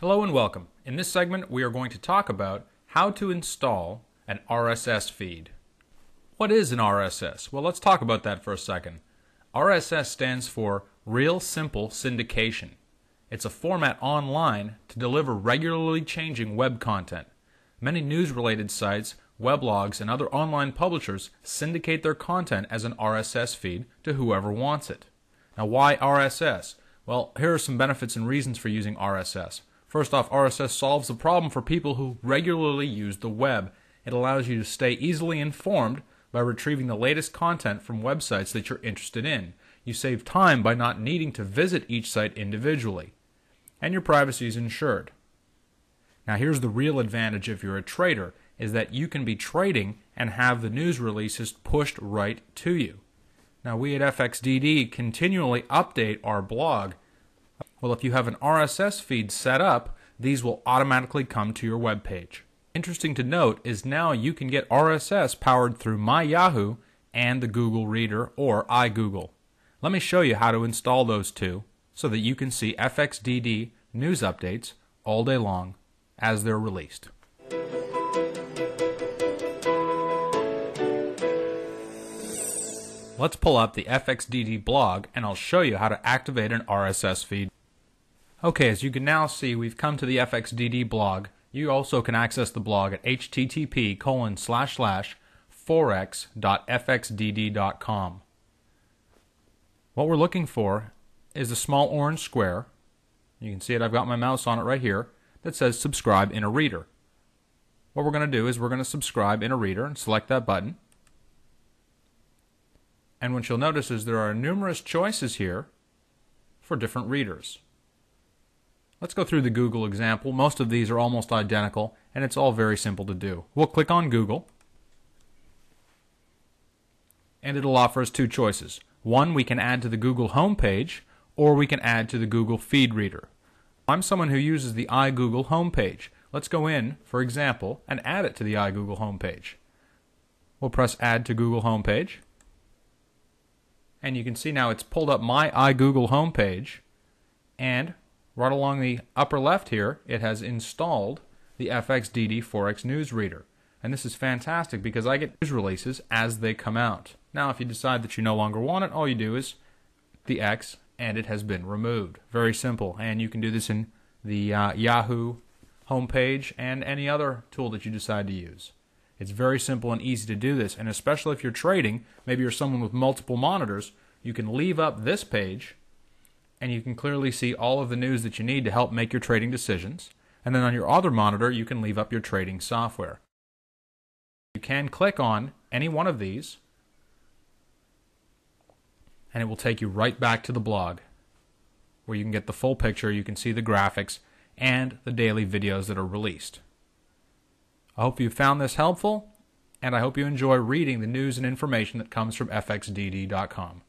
Hello and welcome. In this segment, we are going to talk about how to install an RSS feed. What is an RSS? Well, let's talk about that for a second. RSS stands for Real Simple Syndication. It's a format online to deliver regularly changing web content. Many news related sites, weblogs, and other online publishers syndicate their content as an RSS feed to whoever wants it. Now, why RSS? Well, here are some benefits and reasons for using RSS. First off, RSS solves the problem for people who regularly use the web. It allows you to stay easily informed by retrieving the latest content from websites that you're interested in. You save time by not needing to visit each site individually. And your privacy is ensured. Now here's the real advantage if you're a trader is that you can be trading and have the news releases pushed right to you. Now we at FXDD continually update our blog. Well, if you have an RSS feed set up, these will automatically come to your web page. Interesting to note is now you can get RSS powered through My Yahoo and the Google Reader or iGoogle. Let me show you how to install those two so that you can see FXDD news updates all day long as they're released. Let's pull up the FXDD blog and I'll show you how to activate an RSS feed. Okay, as you can now see, we've come to the FXDD blog. You also can access the blog at http colon slash slash forex.fxdd.com. What we're looking for is a small orange square. You can see it, I've got my mouse on it right here that says subscribe in a reader. What we're going to do is we're going to subscribe in a reader and select that button. And what you'll notice is there are numerous choices here for different readers. Let's go through the Google example. Most of these are almost identical, and it's all very simple to do. We'll click on Google, and it'll offer us two choices. One, we can add to the Google homepage, or we can add to the Google Feed Reader. I'm someone who uses the iGoogle homepage. Let's go in, for example, and add it to the iGoogle homepage. We'll press Add to Google Homepage. And you can see now it's pulled up my iGoogle homepage. And right along the upper left here, it has installed the FXDD Forex News Reader. And this is fantastic because I get news releases as they come out. Now, if you decide that you no longer want it, all you do is the X and it has been removed. Very simple. And you can do this in the uh, Yahoo homepage and any other tool that you decide to use. It's very simple and easy to do this. And especially if you're trading, maybe you're someone with multiple monitors, you can leave up this page and you can clearly see all of the news that you need to help make your trading decisions. And then on your other monitor, you can leave up your trading software. You can click on any one of these and it will take you right back to the blog where you can get the full picture, you can see the graphics, and the daily videos that are released. I hope you found this helpful, and I hope you enjoy reading the news and information that comes from fxdd.com.